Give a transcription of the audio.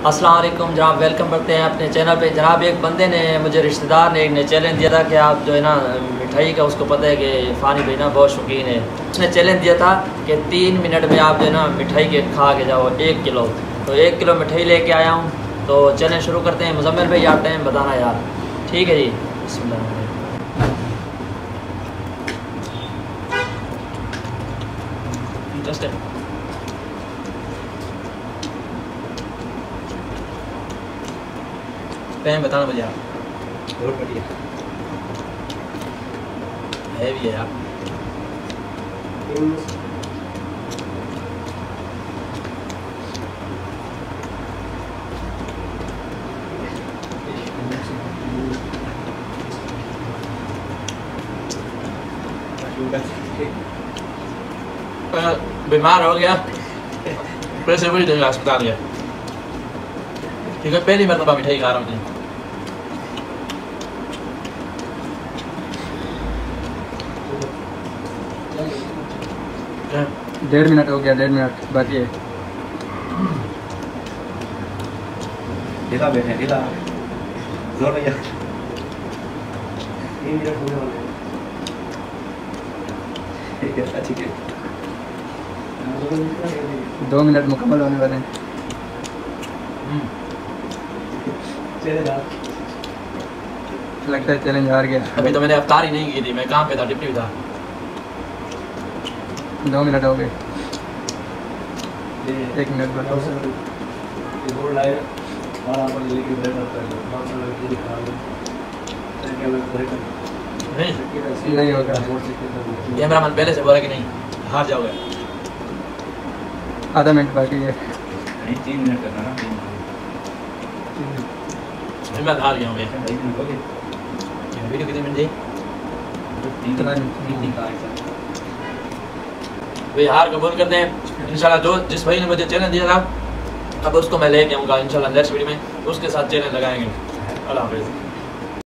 वालेकुम जनाब वेलकम करते हैं अपने चैनल पे। जनाब, एक बंदे ने, मुझे रिश्तेदार ने एक ने चैलेंज दिया था कि आप जो है ना, मिठाई का, उसको पता है कि फ़ानी भाई ना बहुत शौकीन है। उसने चैलेंज दिया था कि तीन मिनट में आप जो है ना मिठाई के खा के जाओ, एक किलो। तो एक किलो मिठाई लेके आया हूँ। तो चैलेंज शुरू करते हैं। मुजम्मिल भाई, आप टाइम बताना यार। ठीक है जी। बिस्मिल्लाह। टाइम बताना मुझे आप। बहुत बढ़िया। है भी है आप बीमार हो गया। पैसे वही देगा अस्पताल गया। ठीक है पहली मरतबा मिठाई खा रहा हूँ डेढ़ मिनट हो गया डेढ़ मिनट बाकी है ढीला बैठे ढीला ज़ोर भैया तीन मिनट होने वाले हैं। ठीक है अच्छा, ठीक है दो मिनट मुकम्मल होने वाले हैं लगता है चैलेंज हार गया। अभी तो मैंने अवतार ही नहीं की थी मैं कहाँ पे था डिप्टी था। दो मिनट हो गए। ये एक मिनट ये नहीं। नहीं होगा। कितना कैमरा मैन पहले से बोला कि नहीं हार जाओगे। आधा मिनट बाकी है। नहीं तीन मिनट करना ना तीन फिर मैं खा गया ये तीन मिनट हो गए वीडियो कितने मिनट है वे हार कबूल करते हैं इंशाल्लाह जो जिस भाई ने मुझे चैलेंज दिया था, अब उसको मैं लेके आऊँगा इंशाल्लाह नेक्स्ट वीडियो में। उसके साथ चैलेंज लगाएँगे। अल्लाह हाफिज़।